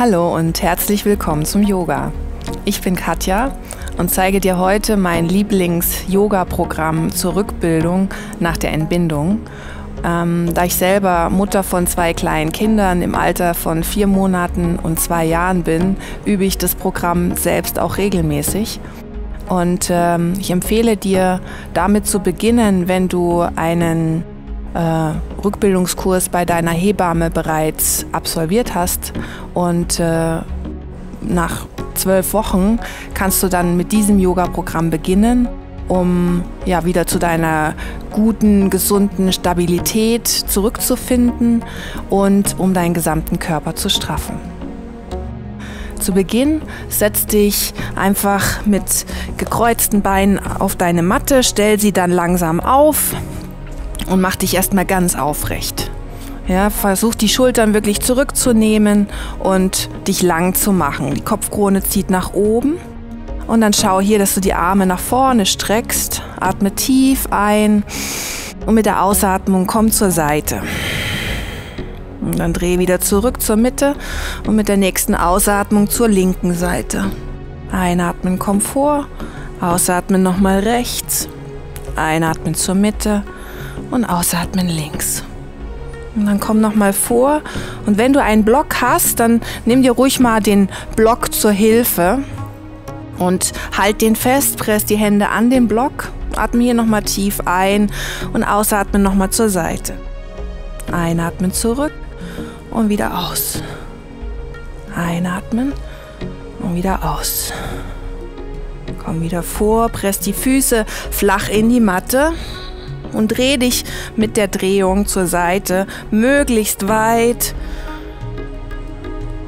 Hallo und herzlich willkommen zum Yoga. Ich bin Katja und zeige dir heute mein Lieblings-Yoga-Programm zur Rückbildung nach der Entbindung. Ähm, da ich selber Mutter von zwei kleinen Kindern im Alter von vier Monaten und zwei Jahren bin, übe ich das Programm selbst auch regelmäßig. Und ähm, ich empfehle dir, damit zu beginnen, wenn du einen äh, Rückbildungskurs bei deiner Hebamme bereits absolviert hast und äh, nach zwölf Wochen kannst du dann mit diesem Yoga-Programm beginnen, um ja wieder zu deiner guten, gesunden Stabilität zurückzufinden und um deinen gesamten Körper zu straffen. Zu Beginn setz dich einfach mit gekreuzten Beinen auf deine Matte, stell sie dann langsam auf, und mach dich erstmal ganz aufrecht. Ja, versuch die Schultern wirklich zurückzunehmen und dich lang zu machen. Die Kopfkrone zieht nach oben und dann schau hier, dass du die Arme nach vorne streckst. Atme tief ein und mit der Ausatmung komm zur Seite. Und dann dreh wieder zurück zur Mitte und mit der nächsten Ausatmung zur linken Seite. Einatmen, komm vor. Ausatmen nochmal rechts. Einatmen zur Mitte und ausatmen links. Und dann komm noch mal vor und wenn du einen Block hast, dann nimm dir ruhig mal den Block zur Hilfe und halt den fest, press die Hände an den Block, atme hier noch mal tief ein und ausatmen noch mal zur Seite. Einatmen zurück und wieder aus. Einatmen und wieder aus. Komm wieder vor, press die Füße flach in die Matte und dreh dich mit der Drehung zur Seite möglichst weit.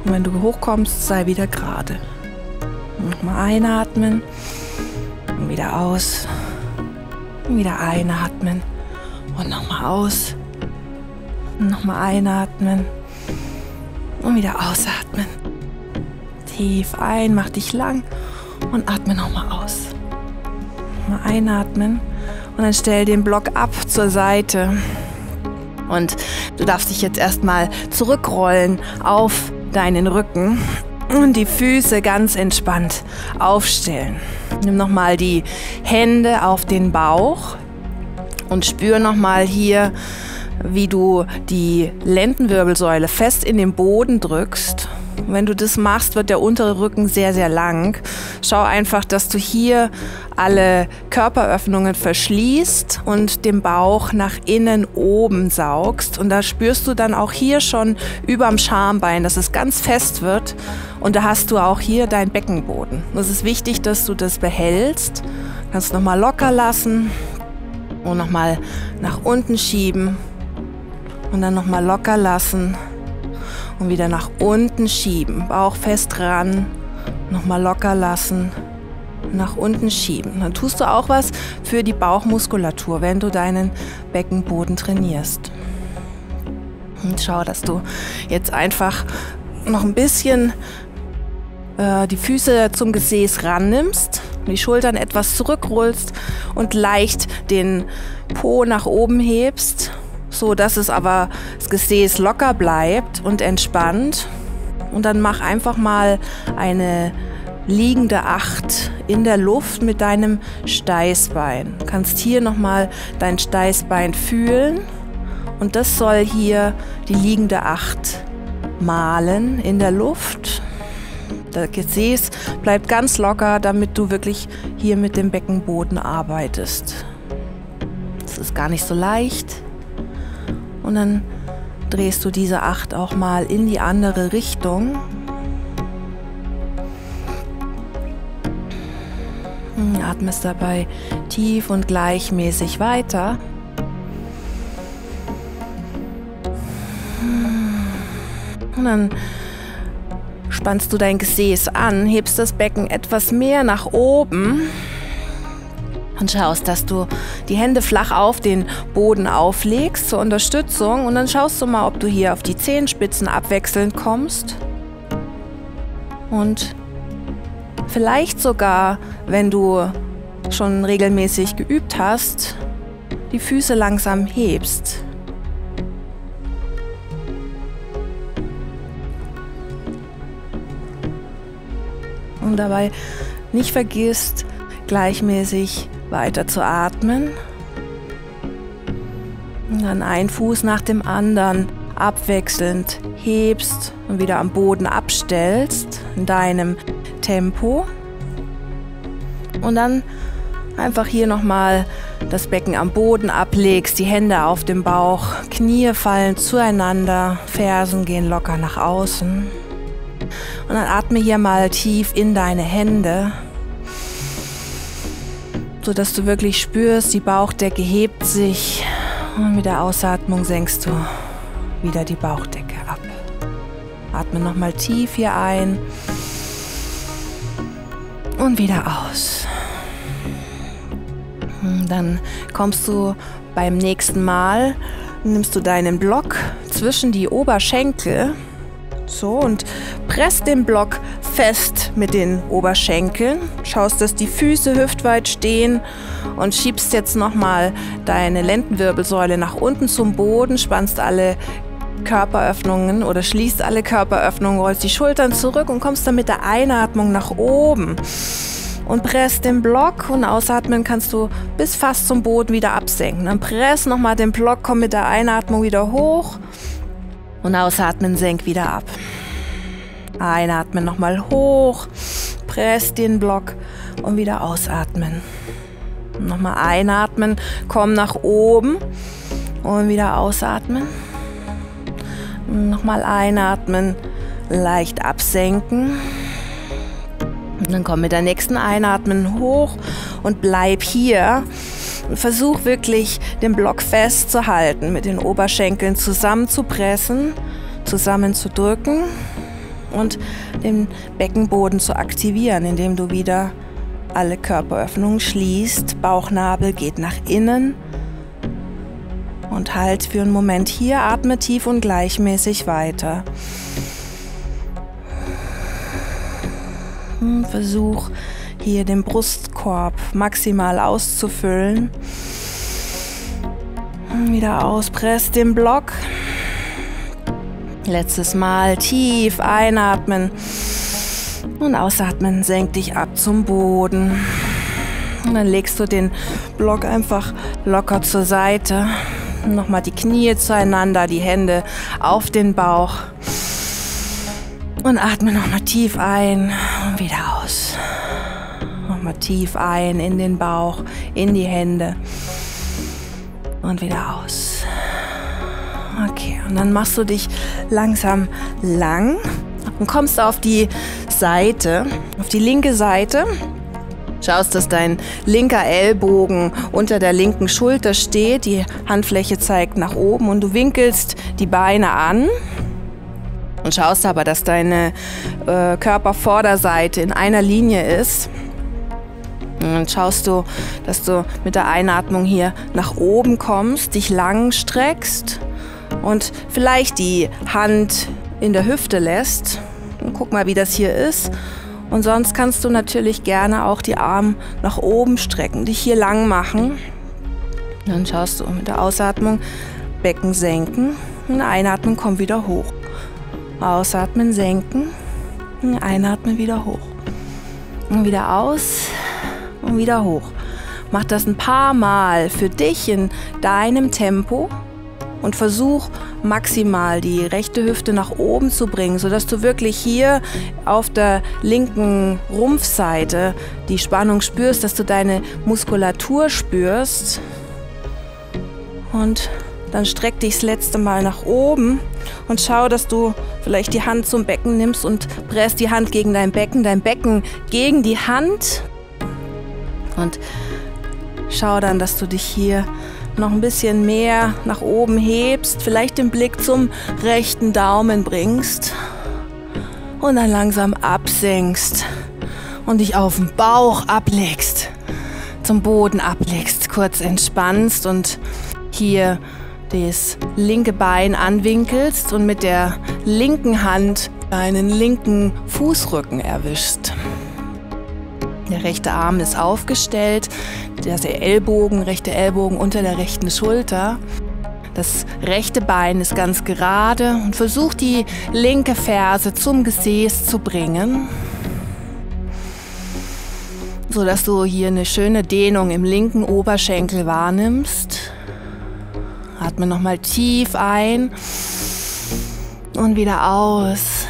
Und wenn du hochkommst, sei wieder gerade. Nochmal einatmen und wieder aus. Und wieder einatmen und nochmal aus. Und nochmal einatmen und wieder ausatmen. Tief ein, mach dich lang und atme nochmal aus. Nochmal einatmen und dann stell den Block ab zur Seite. Und du darfst dich jetzt erstmal zurückrollen auf deinen Rücken und die Füße ganz entspannt aufstellen. Nimm nochmal die Hände auf den Bauch und spür nochmal hier, wie du die Lendenwirbelsäule fest in den Boden drückst wenn du das machst, wird der untere Rücken sehr, sehr lang. Schau einfach, dass du hier alle Körperöffnungen verschließt und den Bauch nach innen oben saugst. Und da spürst du dann auch hier schon überm Schambein, dass es ganz fest wird. Und da hast du auch hier deinen Beckenboden. Es ist wichtig, dass du das behältst. Kannst nochmal locker lassen und nochmal nach unten schieben und dann nochmal locker lassen und wieder nach unten schieben. Bauch fest ran, nochmal locker lassen, nach unten schieben. Dann tust du auch was für die Bauchmuskulatur, wenn du deinen Beckenboden trainierst. Und schau, dass du jetzt einfach noch ein bisschen äh, die Füße zum Gesäß rannimmst, die Schultern etwas zurückrollst und leicht den Po nach oben hebst so dass es aber das Gesäß locker bleibt und entspannt. Und dann mach einfach mal eine liegende Acht in der Luft mit deinem Steißbein. Du kannst hier nochmal dein Steißbein fühlen und das soll hier die liegende Acht malen in der Luft. Der Gesäß bleibt ganz locker, damit du wirklich hier mit dem Beckenboden arbeitest. Das ist gar nicht so leicht. Dann drehst du diese acht auch mal in die andere Richtung. Hm, atmest dabei tief und gleichmäßig weiter. Und dann spannst du dein Gesäß an, hebst das Becken etwas mehr nach oben und schaust, dass du die Hände flach auf den Boden auflegst zur Unterstützung und dann schaust du mal, ob du hier auf die Zehenspitzen abwechselnd kommst. Und vielleicht sogar, wenn du schon regelmäßig geübt hast, die Füße langsam hebst. Und dabei nicht vergisst, gleichmäßig weiter zu atmen. Und dann ein Fuß nach dem anderen abwechselnd hebst und wieder am Boden abstellst in deinem Tempo. Und dann einfach hier nochmal das Becken am Boden ablegst, die Hände auf dem Bauch, Knie fallen zueinander, Fersen gehen locker nach außen. Und dann atme hier mal tief in deine Hände, sodass du wirklich spürst, die Bauchdecke hebt sich und mit der Ausatmung senkst du wieder die Bauchdecke ab. Atme nochmal tief hier ein und wieder aus. Dann kommst du beim nächsten Mal, nimmst du deinen Block zwischen die Oberschenkel so und presst den Block fest mit den Oberschenkeln. Schaust, dass die Füße hüftweit stehen und schiebst jetzt nochmal deine Lendenwirbelsäule nach unten zum Boden, spannst alle Körperöffnungen oder schließt alle Körperöffnungen, rollst die Schultern zurück und kommst dann mit der Einatmung nach oben und presst den Block und ausatmen kannst du bis fast zum Boden wieder absenken. Dann press nochmal den Block, komm mit der Einatmung wieder hoch und ausatmen, senk wieder ab. Einatmen nochmal hoch, press den Block und wieder ausatmen. Nochmal einatmen, komm nach oben und wieder ausatmen. Nochmal einatmen, leicht absenken. Und dann komm mit der nächsten Einatmen hoch und bleib hier. Versuch wirklich den Block festzuhalten, mit den Oberschenkeln zusammenzupressen, zusammenzudrücken und den Beckenboden zu aktivieren, indem du wieder alle Körperöffnungen schließt. Bauchnabel geht nach innen und halt für einen Moment hier, atme tief und gleichmäßig weiter. Hm, versuch hier den Brustkorb maximal auszufüllen. Wieder auspresst den Block. Letztes Mal tief einatmen und ausatmen. Senk dich ab zum Boden. Und dann legst du den Block einfach locker zur Seite. Nochmal die Knie zueinander, die Hände auf den Bauch. Und atme nochmal tief ein und wieder aus. Nochmal tief ein in den Bauch, in die Hände. Und wieder aus. Okay, und dann machst du dich langsam lang und kommst auf die Seite, auf die linke Seite Schaust, dass dein linker Ellbogen unter der linken Schulter steht, die Handfläche zeigt nach oben und du winkelst die Beine an und schaust aber, dass deine äh, Körpervorderseite in einer Linie ist. Und dann schaust du, dass du mit der Einatmung hier nach oben kommst, dich lang streckst und vielleicht die Hand in der Hüfte lässt. Und guck mal, wie das hier ist. Und sonst kannst du natürlich gerne auch die Arme nach oben strecken, dich hier lang machen. Dann schaust du mit der Ausatmung Becken senken und einatmen, komm wieder hoch. Ausatmen, senken, einatmen, wieder hoch. Und wieder aus und wieder hoch. Mach das ein paar Mal für dich in deinem Tempo und versuch maximal die rechte Hüfte nach oben zu bringen, sodass du wirklich hier auf der linken Rumpfseite die Spannung spürst, dass du deine Muskulatur spürst. Und dann streck dich das letzte Mal nach oben und schau, dass du vielleicht die Hand zum Becken nimmst und presst die Hand gegen dein Becken, dein Becken gegen die Hand. Und schau dann, dass du dich hier noch ein bisschen mehr nach oben hebst, vielleicht den Blick zum rechten Daumen bringst und dann langsam absenkst und dich auf den Bauch ablegst, zum Boden ablegst, kurz entspannst und hier das linke Bein anwinkelst und mit der linken Hand deinen linken Fußrücken erwischst. Der rechte Arm ist aufgestellt, der Ellbogen, rechte Ellbogen unter der rechten Schulter. Das rechte Bein ist ganz gerade und versuch die linke Ferse zum Gesäß zu bringen. so dass du hier eine schöne Dehnung im linken Oberschenkel wahrnimmst. Atme nochmal tief ein und wieder aus.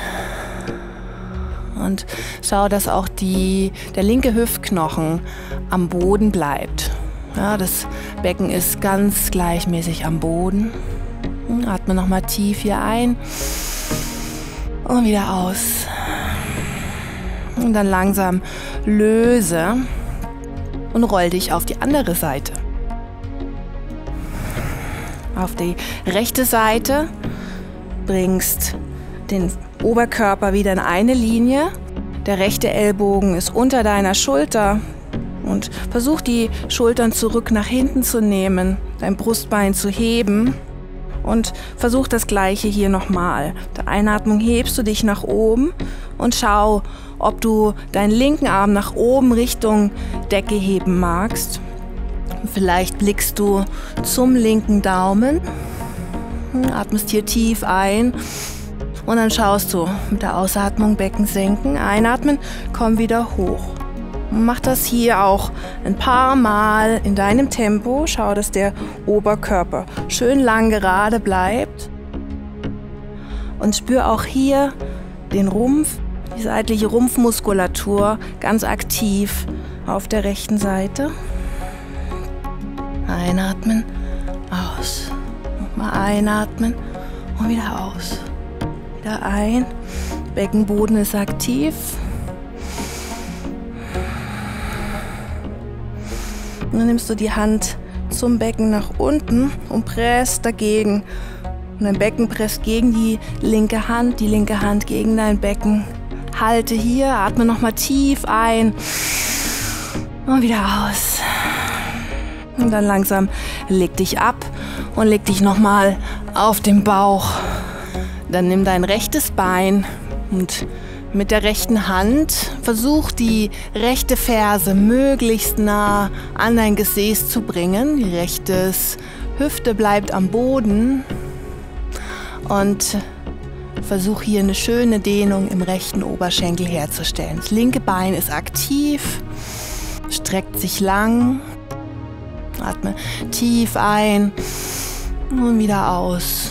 Und schau, dass auch die, der linke Hüftknochen am Boden bleibt. Ja, das Becken ist ganz gleichmäßig am Boden. Atme nochmal tief hier ein und wieder aus. Und dann langsam löse und roll dich auf die andere Seite. Auf die rechte Seite bringst den Oberkörper wieder in eine Linie. Der rechte Ellbogen ist unter deiner Schulter und versuch die Schultern zurück nach hinten zu nehmen, dein Brustbein zu heben und versuch das gleiche hier nochmal. Der Einatmung hebst du dich nach oben und schau, ob du deinen linken Arm nach oben Richtung Decke heben magst. Vielleicht blickst du zum linken Daumen, atmest hier tief ein und dann schaust du mit der Ausatmung Becken senken, einatmen, komm wieder hoch. Mach das hier auch ein paar Mal in deinem Tempo. Schau, dass der Oberkörper schön lang gerade bleibt. Und spür auch hier den Rumpf, die seitliche Rumpfmuskulatur ganz aktiv auf der rechten Seite. Einatmen, aus. Nochmal einatmen und wieder aus. Wieder ein. Beckenboden ist aktiv. Und dann nimmst du die Hand zum Becken nach unten und presst dagegen. Und dein Becken presst gegen die linke Hand, die linke Hand gegen dein Becken. Halte hier, atme nochmal tief ein und wieder aus. Und dann langsam leg dich ab und leg dich nochmal auf den Bauch. Dann nimm dein rechtes Bein und mit der rechten Hand versuch die rechte Ferse möglichst nah an dein Gesäß zu bringen. Die rechte Hüfte bleibt am Boden und versuch hier eine schöne Dehnung im rechten Oberschenkel herzustellen. Das linke Bein ist aktiv, streckt sich lang. Atme tief ein und wieder aus.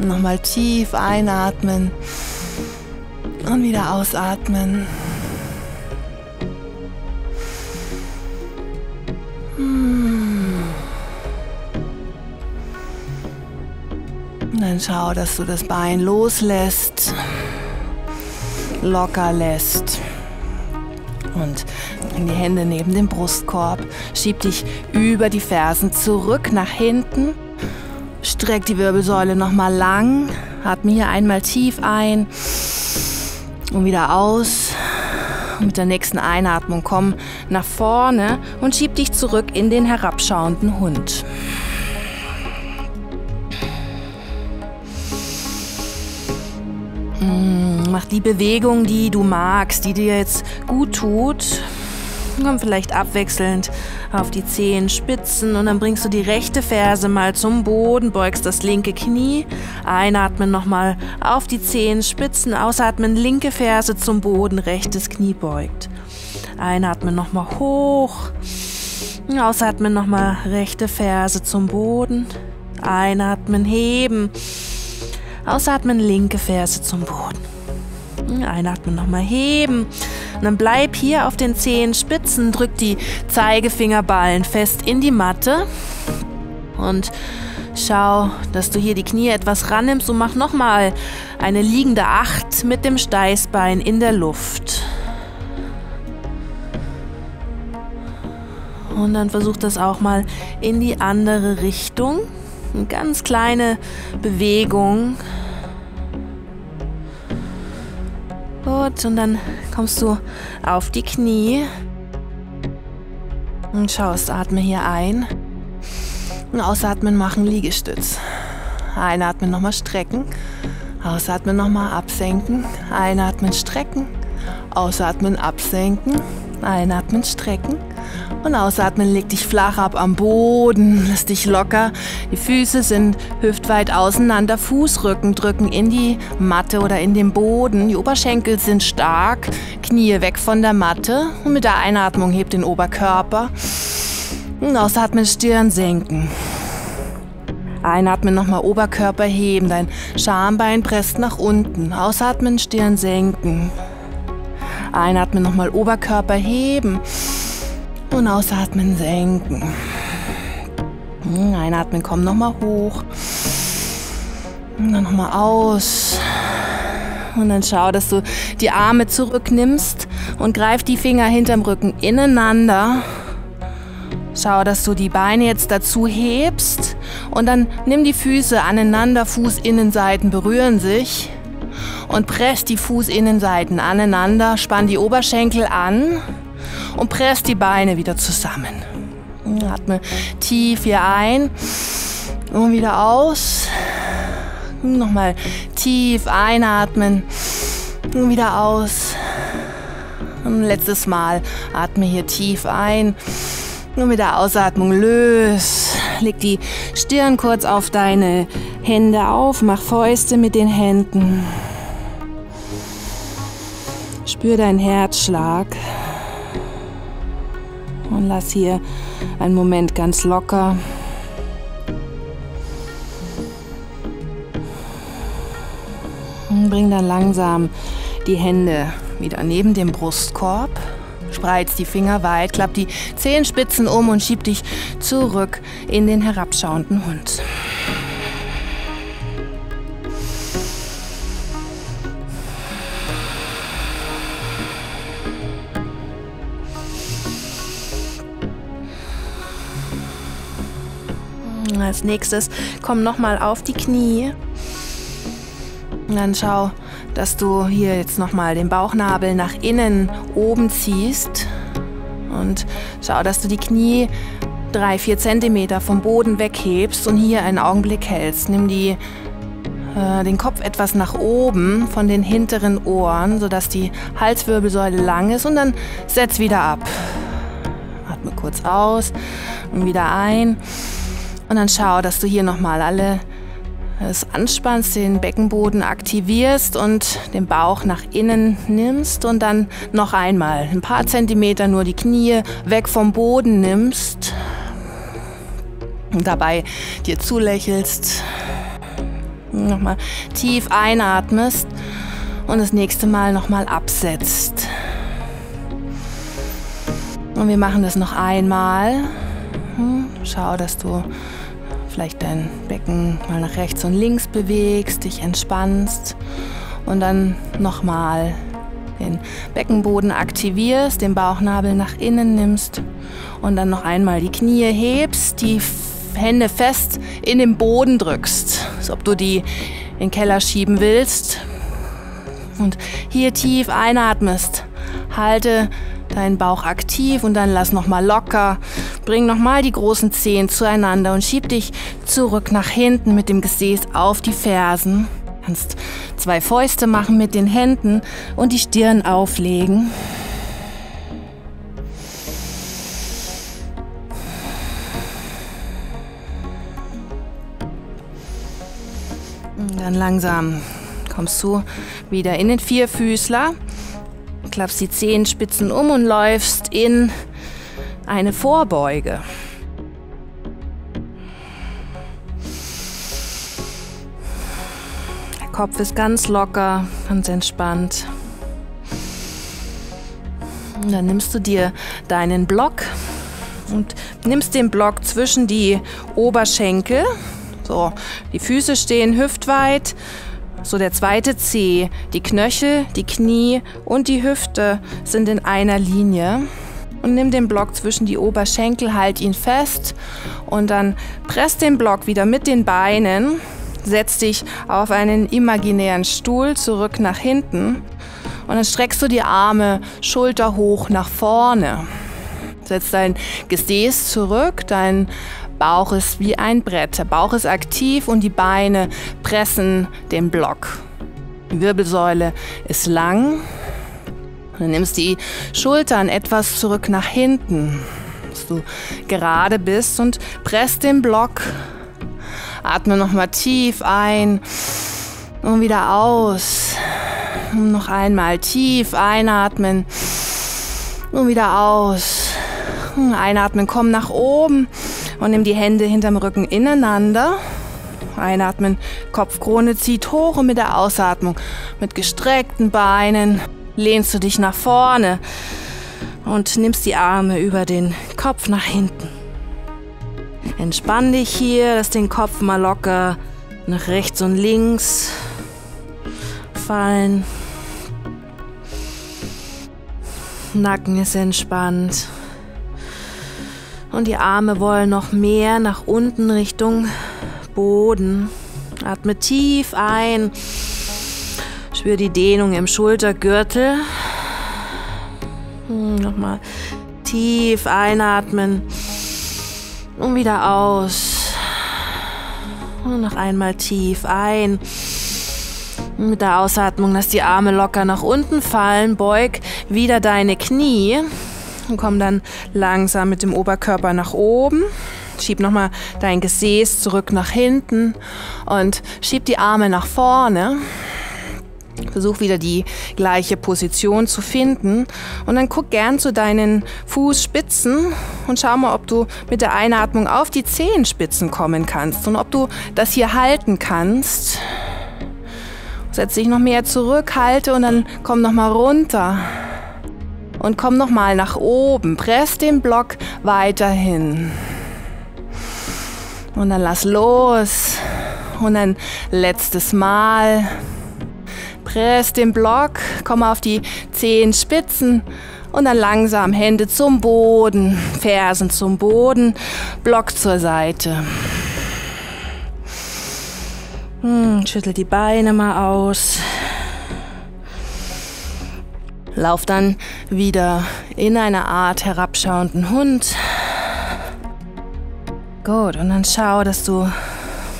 Nochmal tief einatmen und wieder ausatmen. Hm. Und dann schau, dass du das Bein loslässt, locker lässt und die Hände neben dem Brustkorb. Schieb dich über die Fersen zurück nach hinten. Streck die Wirbelsäule nochmal lang. Atme hier einmal tief ein und wieder aus. Und mit der nächsten Einatmung komm nach vorne und schieb dich zurück in den herabschauenden Hund. Mm, mach die Bewegung, die du magst, die dir jetzt gut tut. Komm vielleicht abwechselnd auf die Zehenspitzen und dann bringst du die rechte Ferse mal zum Boden, beugst das linke Knie, einatmen nochmal auf die Zehenspitzen, ausatmen, linke Ferse zum Boden, rechtes Knie beugt. Einatmen nochmal hoch, ausatmen nochmal rechte Ferse zum Boden, einatmen, heben, ausatmen, linke Ferse zum Boden. Einatmen nochmal heben. Und dann bleib hier auf den Zehenspitzen, drück die Zeigefingerballen fest in die Matte und schau, dass du hier die Knie etwas rannimmst und mach nochmal eine liegende Acht mit dem Steißbein in der Luft. Und dann versuch das auch mal in die andere Richtung. Eine ganz kleine Bewegung Gut, und dann kommst du auf die Knie und schaust, atme hier ein. Und ausatmen machen Liegestütz. Einatmen nochmal strecken. Ausatmen nochmal absenken. Einatmen strecken. Ausatmen absenken. Einatmen, strecken. Und ausatmen, leg dich flach ab am Boden, lass dich locker. Die Füße sind hüftweit auseinander, Fußrücken drücken in die Matte oder in den Boden. Die Oberschenkel sind stark, Knie weg von der Matte. Und mit der Einatmung hebt den Oberkörper. Und ausatmen, Stirn senken. Einatmen, nochmal Oberkörper heben, dein Schambein presst nach unten. Ausatmen, Stirn senken. Einatmen, nochmal Oberkörper heben. Und ausatmen, senken. Hm, einatmen, komm nochmal hoch. Und dann nochmal aus. Und dann schau, dass du die Arme zurücknimmst und greif die Finger hinterm Rücken ineinander. Schau, dass du die Beine jetzt dazu hebst und dann nimm die Füße aneinander, Fußinnenseiten berühren sich und presst die Fußinnenseiten aneinander, spann die Oberschenkel an und presst die Beine wieder zusammen. Atme tief hier ein und wieder aus. Nochmal tief einatmen und wieder aus. Und letztes Mal atme hier tief ein. Nur mit der Ausatmung löst. Leg die Stirn kurz auf deine Hände auf. Mach Fäuste mit den Händen. Spür deinen Herzschlag. Und lass hier einen Moment ganz locker. Und bring dann langsam die Hände wieder neben dem Brustkorb. Spreiz die Finger weit, klapp die Zehenspitzen um und schieb dich zurück in den herabschauenden Hund. Als nächstes komm nochmal auf die Knie. Und dann schau, dass du hier jetzt nochmal den Bauchnabel nach innen oben ziehst. Und schau, dass du die Knie drei, vier Zentimeter vom Boden weghebst und hier einen Augenblick hältst. Nimm die, äh, den Kopf etwas nach oben von den hinteren Ohren, sodass die Halswirbelsäule lang ist und dann setz wieder ab. Atme kurz aus und wieder ein. Und dann schau, dass du hier nochmal alle es anspannst, den Beckenboden aktivierst und den Bauch nach innen nimmst und dann noch einmal ein paar Zentimeter nur die Knie weg vom Boden nimmst und dabei dir zulächelst. Nochmal tief einatmest und das nächste Mal nochmal absetzt. Und wir machen das noch einmal. Hm, schau, dass du vielleicht dein Becken mal nach rechts und links bewegst, dich entspannst und dann nochmal den Beckenboden aktivierst, den Bauchnabel nach innen nimmst und dann noch einmal die Knie hebst, die Hände fest in den Boden drückst, als ob du die in den Keller schieben willst. Und hier tief einatmest. Halte deinen Bauch aktiv und dann lass nochmal locker. Bring nochmal die großen Zehen zueinander und schieb dich zurück nach hinten mit dem Gesäß auf die Fersen. Kannst zwei Fäuste machen mit den Händen und die Stirn auflegen. Dann langsam kommst du wieder in den Vierfüßler klappst die Zehenspitzen um und läufst in eine Vorbeuge. Der Kopf ist ganz locker, ganz entspannt. Und dann nimmst du dir deinen Block und nimmst den Block zwischen die Oberschenkel. So, die Füße stehen hüftweit so der zweite Zeh, die Knöchel, die Knie und die Hüfte sind in einer Linie. Und nimm den Block zwischen die Oberschenkel, halt ihn fest und dann press den Block wieder mit den Beinen, setz dich auf einen imaginären Stuhl zurück nach hinten und dann streckst du die Arme schulterhoch nach vorne. Setz dein Gesäß zurück, dein Bauch ist wie ein Brett. Der Bauch ist aktiv und die Beine pressen den Block. Die Wirbelsäule ist lang. Du nimmst die Schultern etwas zurück nach hinten, dass du gerade bist und presst den Block. Atme nochmal tief ein und wieder aus. Und noch einmal tief einatmen und wieder aus. Einatmen, komm nach oben und nimm die Hände hinterm Rücken ineinander. Einatmen, Kopfkrone zieht hoch und mit der Ausatmung mit gestreckten Beinen lehnst du dich nach vorne und nimmst die Arme über den Kopf nach hinten. Entspann dich hier, lass den Kopf mal locker nach rechts und links fallen. Nacken ist entspannt. Und die Arme wollen noch mehr nach unten Richtung Boden. Atme tief ein. Spür die Dehnung im Schultergürtel. Hm, nochmal tief einatmen und wieder aus. Und noch einmal tief ein. Mit der Ausatmung lass die Arme locker nach unten fallen. Beug wieder deine Knie und komm dann langsam mit dem Oberkörper nach oben. Schieb nochmal dein Gesäß zurück nach hinten und schieb die Arme nach vorne. Versuch wieder die gleiche Position zu finden und dann guck gern zu deinen Fußspitzen und schau mal, ob du mit der Einatmung auf die Zehenspitzen kommen kannst und ob du das hier halten kannst. Setz dich noch mehr zurück, halte und dann komm noch mal runter. Und komm noch mal nach oben. Press den Block weiterhin. Und dann lass los. Und ein letztes Mal. Press den Block, komm auf die Zehenspitzen und dann langsam Hände zum Boden, Fersen zum Boden, Block zur Seite. Hm, schüttel die Beine mal aus. Lauf dann wieder in eine Art herabschauenden Hund. Gut, und dann schau, dass du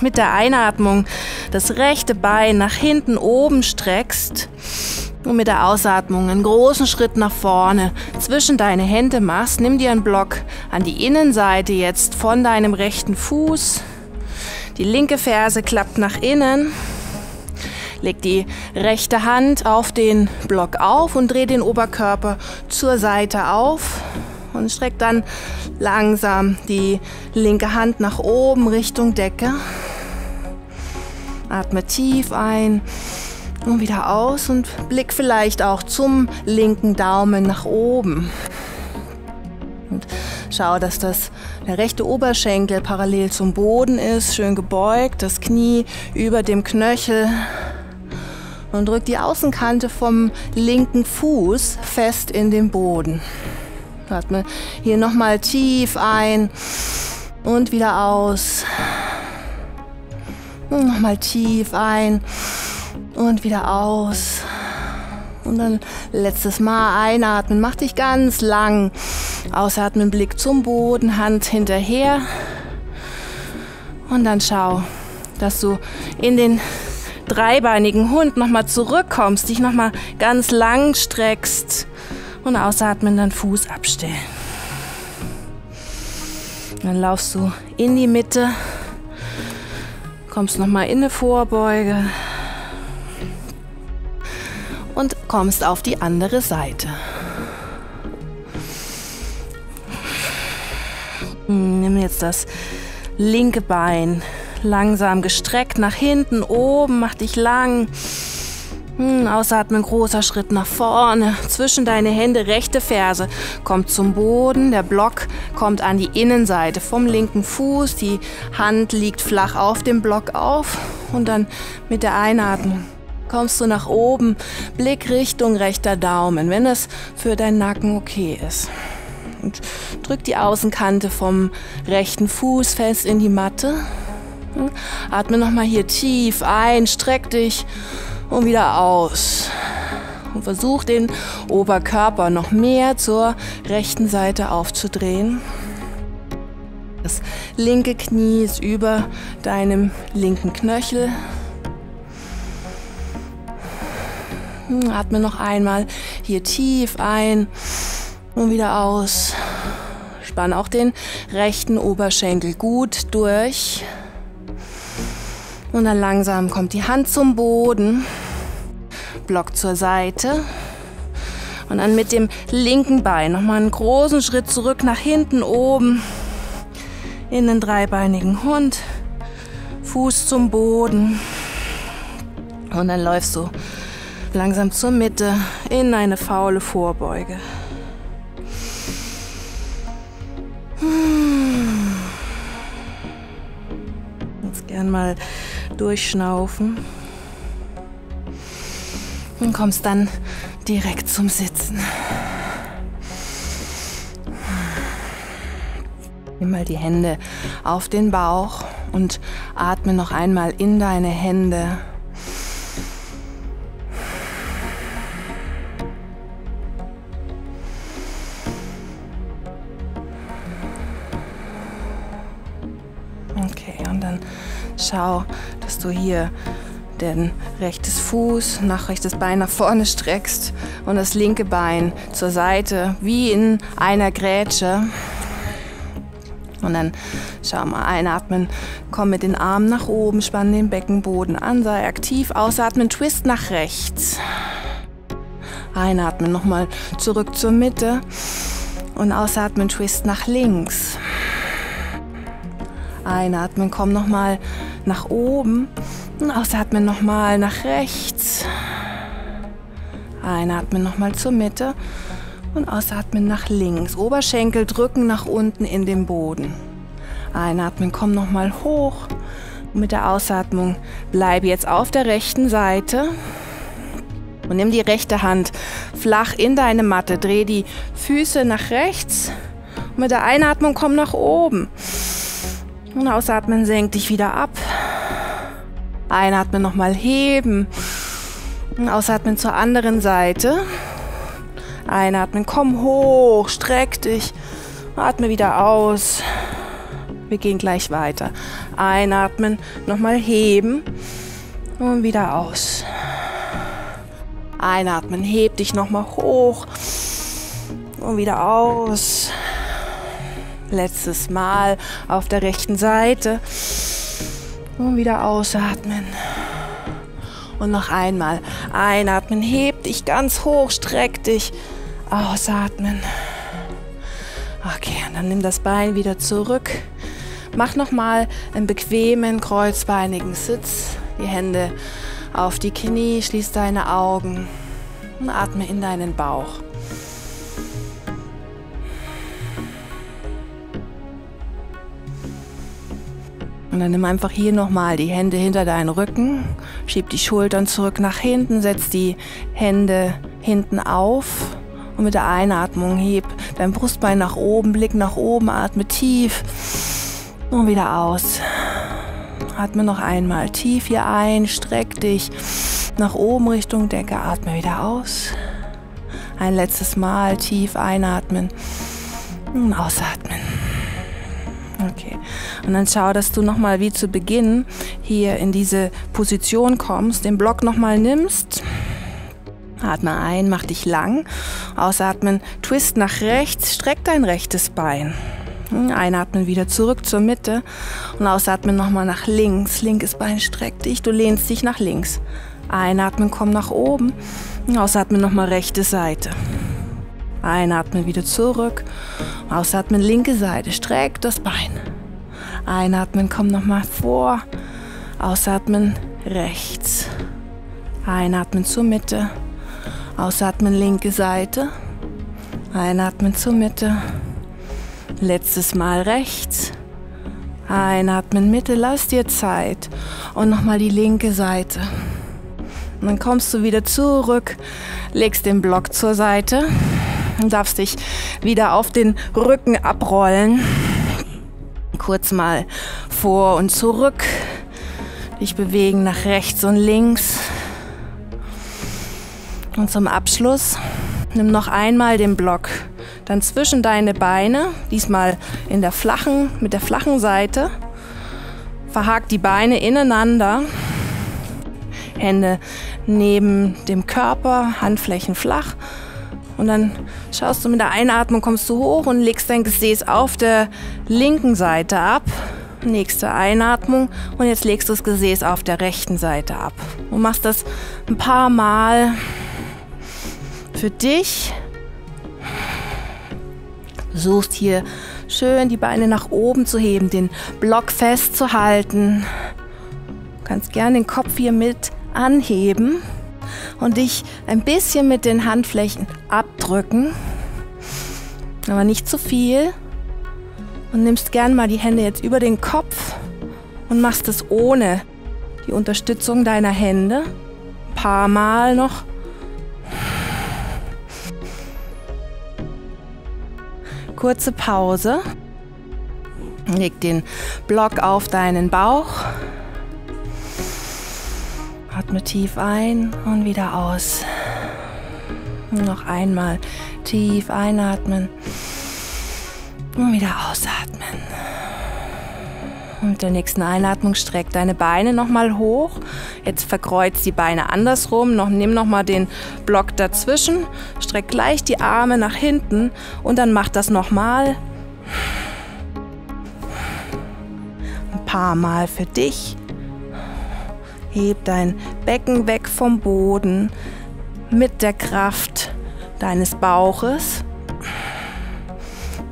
mit der Einatmung das rechte Bein nach hinten oben streckst und mit der Ausatmung einen großen Schritt nach vorne zwischen deine Hände machst. Nimm dir einen Block an die Innenseite jetzt von deinem rechten Fuß. Die linke Ferse klappt nach innen. Leg die rechte Hand auf den Block auf und dreh den Oberkörper zur Seite auf und streck dann langsam die linke Hand nach oben Richtung Decke. Atme tief ein und wieder aus und blick vielleicht auch zum linken Daumen nach oben. Und schau, dass das der rechte Oberschenkel parallel zum Boden ist, schön gebeugt, das Knie über dem Knöchel. Und drück die Außenkante vom linken Fuß fest in den Boden. Atme hier nochmal tief ein und wieder aus. Und nochmal tief ein und wieder aus. Und dann letztes Mal einatmen. Mach dich ganz lang. Ausatmen, Blick zum Boden, Hand hinterher. Und dann schau, dass du in den dreibeinigen Hund nochmal zurückkommst, dich nochmal ganz lang streckst und ausatmen, dann Fuß abstellen. Dann laufst du in die Mitte kommst nochmal in eine Vorbeuge und kommst auf die andere Seite. Nimm jetzt das linke Bein langsam gestreckt nach hinten, oben, mach dich lang. Hm, ausatmen, großer Schritt nach vorne. Zwischen deine Hände, rechte Ferse kommt zum Boden. Der Block kommt an die Innenseite vom linken Fuß. Die Hand liegt flach auf dem Block auf. Und dann mit der Einatmung kommst du nach oben. Blick Richtung rechter Daumen, wenn das für deinen Nacken okay ist. Und drück die Außenkante vom rechten Fuß fest in die Matte. Hm, atme nochmal hier tief ein, streck dich und wieder aus. Und versuch den Oberkörper noch mehr zur rechten Seite aufzudrehen. Das linke Knie ist über deinem linken Knöchel. Atme noch einmal hier tief ein und wieder aus. Spann auch den rechten Oberschenkel gut durch. Und dann langsam kommt die Hand zum Boden. Block zur Seite. Und dann mit dem linken Bein nochmal einen großen Schritt zurück nach hinten oben. In den dreibeinigen Hund. Fuß zum Boden. Und dann läufst du langsam zur Mitte in eine faule Vorbeuge. Jetzt gern mal durchschnaufen. Und kommst dann direkt zum Sitzen. Nimm mal die Hände auf den Bauch und atme noch einmal in deine Hände. Okay, und dann schau, dass du hier den rechtes Fuß nach rechtes Bein nach vorne streckst und das linke Bein zur Seite wie in einer Grätsche. Und dann schau mal, einatmen, komm mit den Armen nach oben, spann den Beckenboden an, sei aktiv, ausatmen, Twist nach rechts. Einatmen, nochmal zurück zur Mitte und ausatmen, Twist nach links. Einatmen, komm nochmal nach oben ausatmen nochmal nach rechts. Einatmen nochmal zur Mitte und ausatmen nach links. Oberschenkel drücken nach unten in den Boden. Einatmen, komm nochmal hoch. Und mit der Ausatmung bleib jetzt auf der rechten Seite. Und nimm die rechte Hand flach in deine Matte. Dreh die Füße nach rechts. Und mit der Einatmung komm nach oben. Und ausatmen, senk dich wieder ab. Einatmen nochmal heben. Ausatmen zur anderen Seite. Einatmen, komm hoch, streck dich. Atme wieder aus. Wir gehen gleich weiter. Einatmen, nochmal heben und wieder aus. Einatmen, heb dich nochmal hoch und wieder aus. Letztes Mal auf der rechten Seite. Und wieder ausatmen. Und noch einmal einatmen, heb dich ganz hoch, streck dich. Ausatmen. Okay, und dann nimm das Bein wieder zurück. Mach nochmal einen bequemen, kreuzbeinigen Sitz. Die Hände auf die Knie, schließ deine Augen und atme in deinen Bauch. Und dann nimm einfach hier nochmal die Hände hinter deinen Rücken, schieb die Schultern zurück nach hinten, setz die Hände hinten auf und mit der Einatmung heb dein Brustbein nach oben, Blick nach oben, atme tief und wieder aus. Atme noch einmal tief hier ein, streck dich nach oben Richtung Decke, atme wieder aus. Ein letztes Mal tief einatmen und ausatmen. Okay. Und dann schau, dass du nochmal wie zu Beginn hier in diese Position kommst, den Block nochmal nimmst. Atme ein, mach dich lang. Ausatmen, twist nach rechts, streck dein rechtes Bein. Einatmen wieder zurück zur Mitte und ausatmen nochmal nach links. Linkes Bein streck dich, du lehnst dich nach links. Einatmen, komm nach oben. Ausatmen nochmal rechte Seite. Einatmen wieder zurück. Ausatmen linke Seite. Streck das Bein. Einatmen, komm nochmal vor. Ausatmen rechts. Einatmen zur Mitte. Ausatmen linke Seite. Einatmen zur Mitte. Letztes Mal rechts. Einatmen Mitte, lass dir Zeit. Und nochmal die linke Seite. Und dann kommst du wieder zurück, legst den Block zur Seite und darfst dich wieder auf den Rücken abrollen. Kurz mal vor und zurück. Dich bewegen nach rechts und links. Und zum Abschluss nimm noch einmal den Block dann zwischen deine Beine, diesmal in der flachen, mit der flachen Seite. Verhakt die Beine ineinander. Hände neben dem Körper, Handflächen flach. Und dann schaust du mit der Einatmung, kommst du hoch und legst dein Gesäß auf der linken Seite ab. Nächste Einatmung und jetzt legst du das Gesäß auf der rechten Seite ab. Und machst das ein paar Mal für dich. Suchst hier schön die Beine nach oben zu heben, den Block festzuhalten. Du kannst gerne den Kopf hier mit anheben und dich ein bisschen mit den Handflächen abdrücken. Aber nicht zu viel. Und nimmst gern mal die Hände jetzt über den Kopf und machst es ohne die Unterstützung deiner Hände. Ein paar Mal noch. Kurze Pause. Leg den Block auf deinen Bauch. Atme tief ein und wieder aus. Noch einmal tief einatmen und wieder ausatmen. Und der nächsten Einatmung streck deine Beine nochmal hoch. Jetzt verkreuz die Beine andersrum. Noch, nimm nochmal den Block dazwischen. Streck gleich die Arme nach hinten und dann mach das nochmal. Ein paar Mal für dich. Heb dein Becken weg vom Boden mit der Kraft deines Bauches.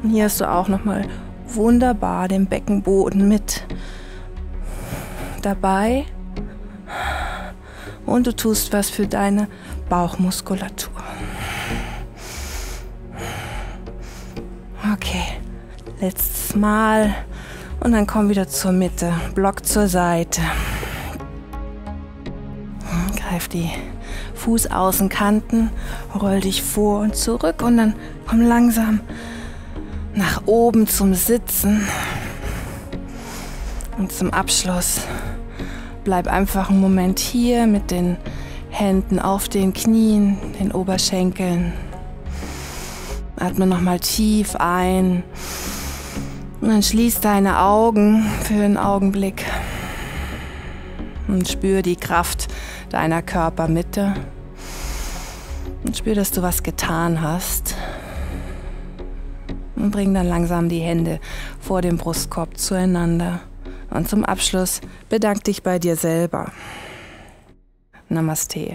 Und hier hast du auch nochmal wunderbar den Beckenboden mit dabei. Und du tust was für deine Bauchmuskulatur. Okay, letztes Mal. Und dann komm wieder zur Mitte. Block zur Seite. Greif die Fußaußenkanten, roll dich vor und zurück und dann komm langsam nach oben zum Sitzen. Und zum Abschluss bleib einfach einen Moment hier mit den Händen auf den Knien, den Oberschenkeln. Atme nochmal tief ein und dann schließ deine Augen für einen Augenblick und spür die Kraft deiner Körpermitte und spür, dass du was getan hast. Und bring dann langsam die Hände vor dem Brustkorb zueinander. Und zum Abschluss bedank dich bei dir selber. Namaste.